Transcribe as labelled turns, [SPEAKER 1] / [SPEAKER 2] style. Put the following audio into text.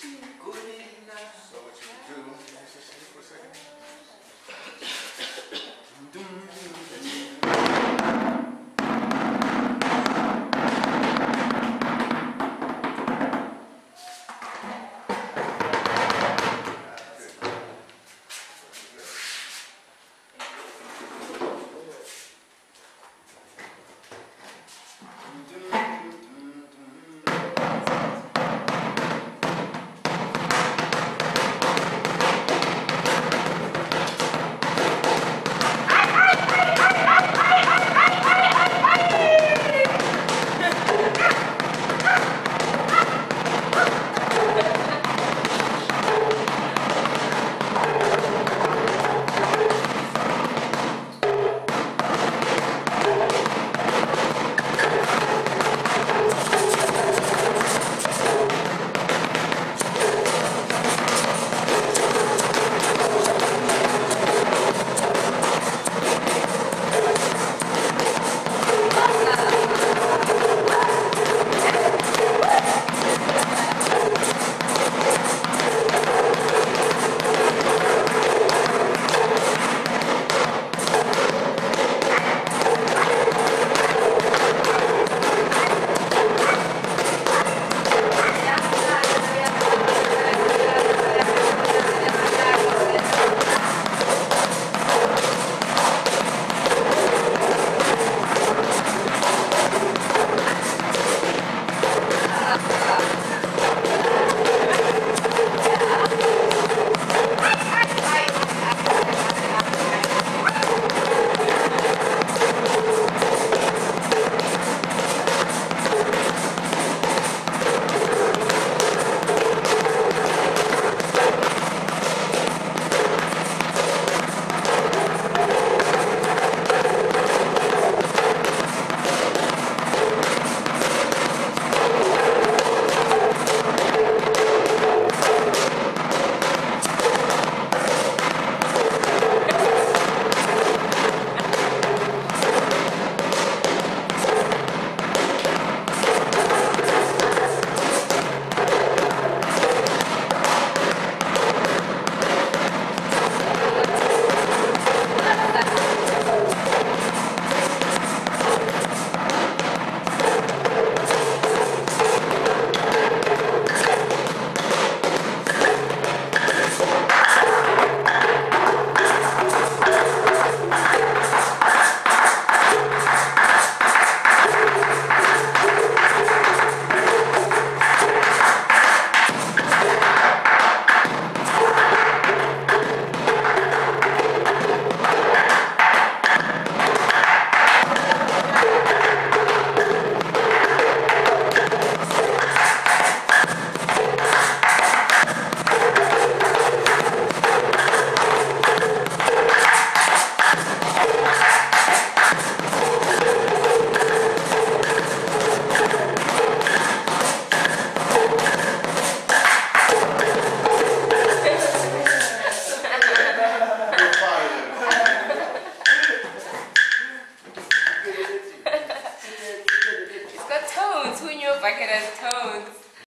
[SPEAKER 1] So what you
[SPEAKER 2] can do,